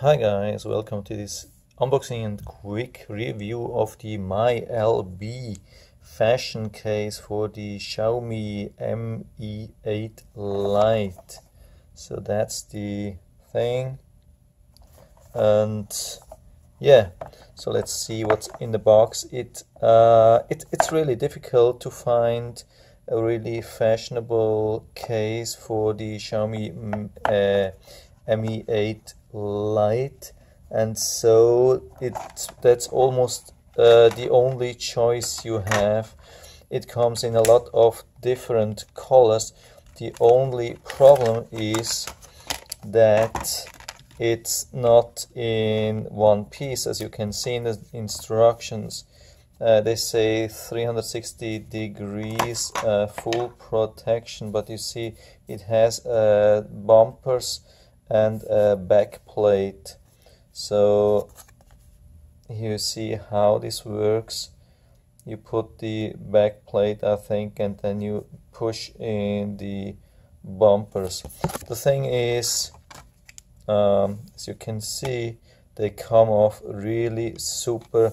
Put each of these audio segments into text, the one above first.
Hi guys, welcome to this unboxing and quick review of the MyLB fashion case for the Xiaomi Mi 8 Lite. So that's the thing. And yeah, so let's see what's in the box. It, uh, it It's really difficult to find a really fashionable case for the Xiaomi mm, uh, Mi 8 Lite and so it that's almost uh, the only choice you have. It comes in a lot of different colors. The only problem is that it's not in one piece as you can see in the instructions. Uh, they say 360 degrees uh, full protection but you see it has uh, bumpers and a back plate. So you see how this works. You put the back plate I think and then you push in the bumpers. The thing is um, as you can see they come off really super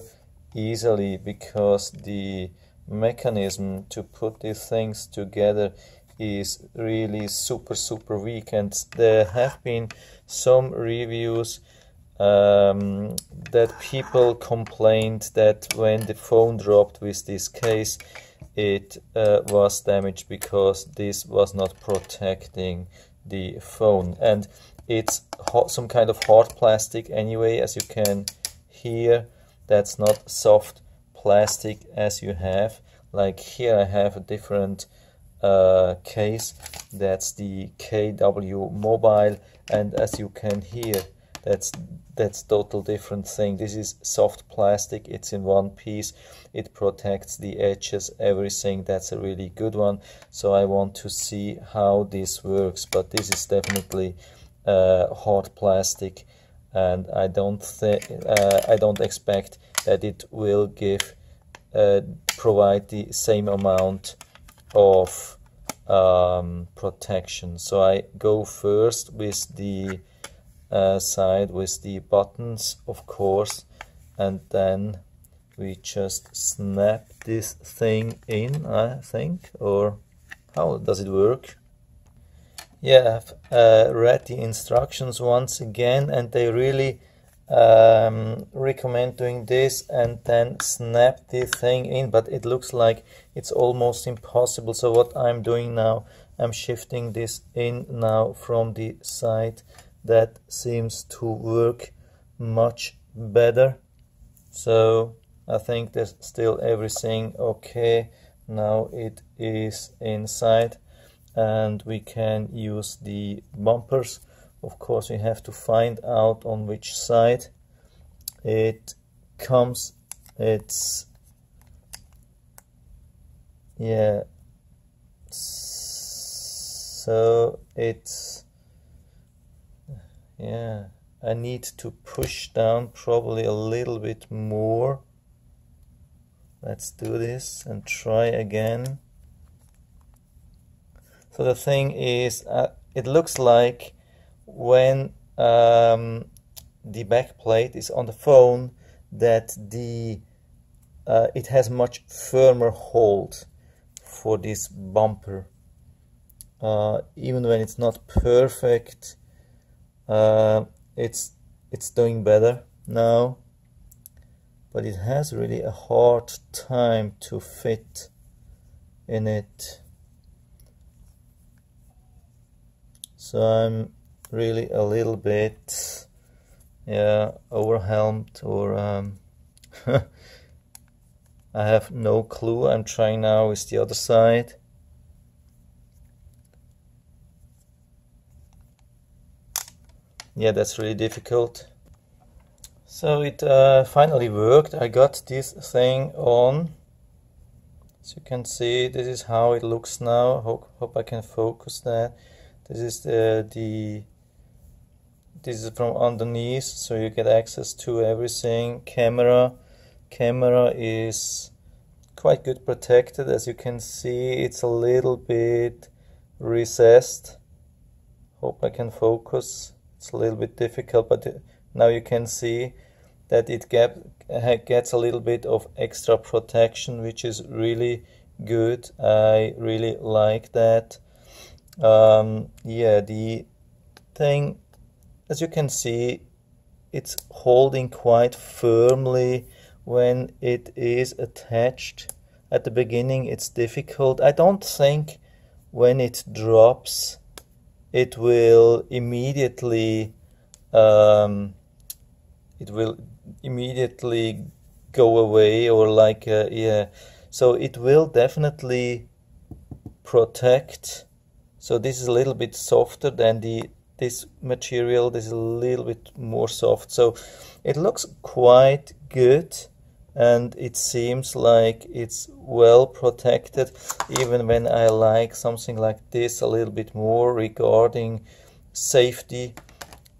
easily because the mechanism to put these things together is really super super weak and there have been some reviews um, that people complained that when the phone dropped with this case it uh, was damaged because this was not protecting the phone. And it's some kind of hard plastic anyway as you can hear. That's not soft plastic as you have. Like here I have a different uh, case. That's the KW mobile. And as you can hear that's that's total different thing. This is soft plastic. It's in one piece. It protects the edges everything. That's a really good one. So I want to see how this works. But this is definitely uh, hard plastic. And I don't think uh, I don't expect that it will give uh, provide the same amount of um, protection. So I go first with the uh, side with the buttons of course and then we just snap this thing in I think or how does it work? Yeah I've uh, read the instructions once again and they really um, recommend doing this and then snap the thing in but it looks like it's almost impossible. So what I'm doing now I'm shifting this in now from the side that seems to work much better. So I think there's still everything okay. Now it is inside and we can use the bumpers of course we have to find out on which side it comes. It's yeah. So it's yeah. I need to push down probably a little bit more. Let's do this and try again. So the thing is uh, it looks like when um, the back plate is on the phone that the uh, it has much firmer hold for this bumper. Uh, even when it's not perfect uh, it's it's doing better now but it has really a hard time to fit in it. So I'm really a little bit yeah overwhelmed or um, I have no clue. I'm trying now with the other side. Yeah that's really difficult. So it uh, finally worked. I got this thing on. As you can see this is how it looks now. Hope, hope I can focus that. This is the, the this is from underneath so you get access to everything. Camera camera is quite good protected as you can see. It's a little bit recessed. Hope I can focus. It's a little bit difficult but now you can see that it get, gets a little bit of extra protection which is really good. I really like that. Um, yeah the thing as you can see it's holding quite firmly when it is attached. At the beginning it's difficult. I don't think when it drops it will immediately um, it will immediately go away or like uh, yeah. So it will definitely protect. So this is a little bit softer than the this material this is a little bit more soft. So it looks quite good and it seems like it's well protected even when I like something like this a little bit more regarding safety.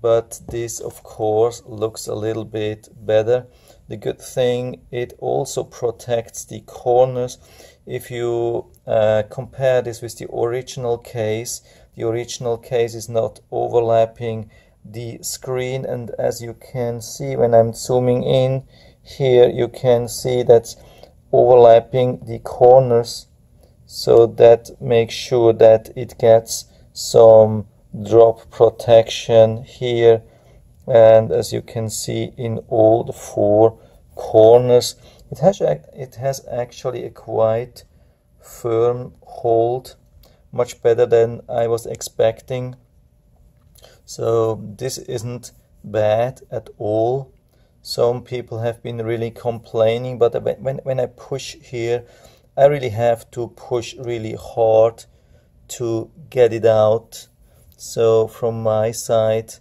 But this of course looks a little bit better. The good thing it also protects the corners. If you uh, compare this with the original case the original case is not overlapping. The screen and as you can see when I'm zooming in here you can see that's overlapping the corners so that makes sure that it gets some drop protection here. And as you can see in all the four corners it has it has actually a quite firm hold much better than I was expecting. So this isn't bad at all. Some people have been really complaining but when, when I push here I really have to push really hard to get it out. So from my side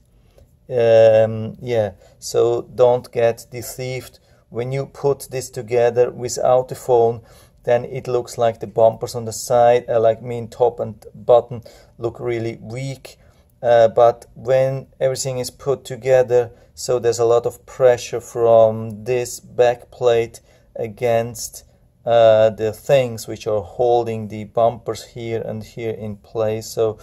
um, yeah so don't get deceived. When you put this together without the phone then it looks like the bumpers on the side uh, like mean top and bottom look really weak. Uh, but when everything is put together so there's a lot of pressure from this back plate against uh, the things which are holding the bumpers here and here in place. So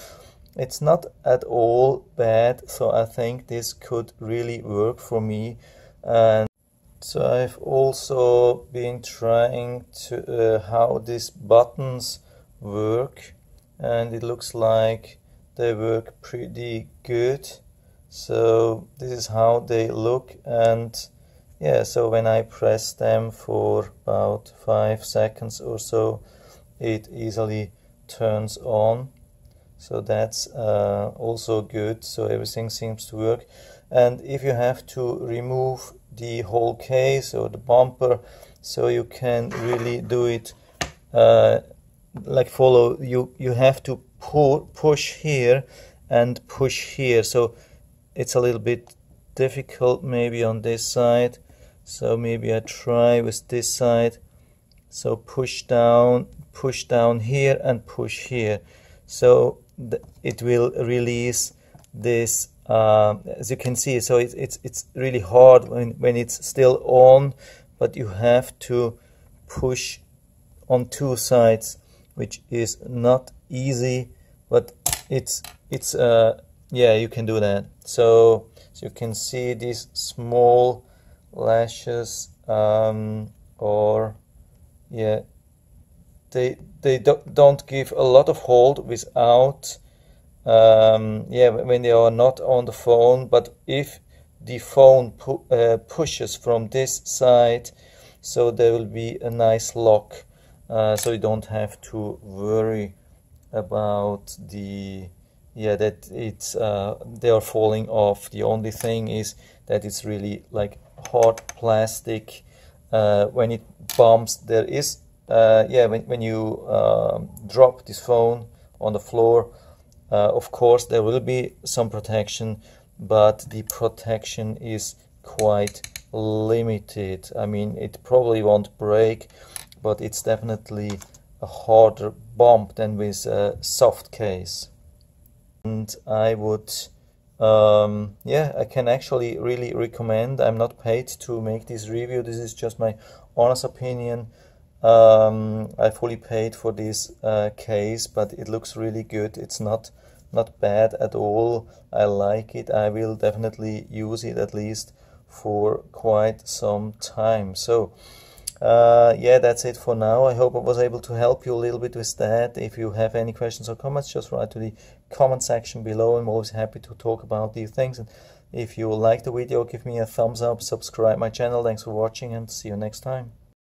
it's not at all bad. So I think this could really work for me. And so I've also been trying to uh, how these buttons work and it looks like they work pretty good. So this is how they look and yeah so when I press them for about five seconds or so it easily turns on. So that's uh, also good. So everything seems to work. And if you have to remove the whole case or the bumper so you can really do it uh, like follow you you have to push here and push here. So it's a little bit difficult maybe on this side so maybe I try with this side. So push down push down here and push here. So it will release this uh, as you can see so it's, it's it's really hard when when it's still on but you have to push on two sides which is not easy but it's it's uh yeah you can do that. So, you can see these small lashes um, or yeah they they don't give a lot of hold without um, yeah when they are not on the phone but if the phone pu uh, pushes from this side so there will be a nice lock uh, so you don't have to worry about the yeah that it's uh, they are falling off. The only thing is that it's really like hard plastic uh, when it bumps there is uh, yeah, when, when you um, drop this phone on the floor, of course there will be some protection, but the protection is quite limited. I mean, it probably won't break, but it's definitely a harder bump than with a soft case. And I would, um, yeah, I can actually really recommend. I'm not paid to make this review. This is just my honest opinion. Um, I fully paid for this uh, case, but it looks really good. It's not not bad at all. I like it. I will definitely use it at least for quite some time. So, uh, yeah, that's it for now. I hope I was able to help you a little bit with that. If you have any questions or comments, just write to the comment section below. I'm always happy to talk about these things. And if you like the video, give me a thumbs up, subscribe my channel. Thanks for watching and see you next time.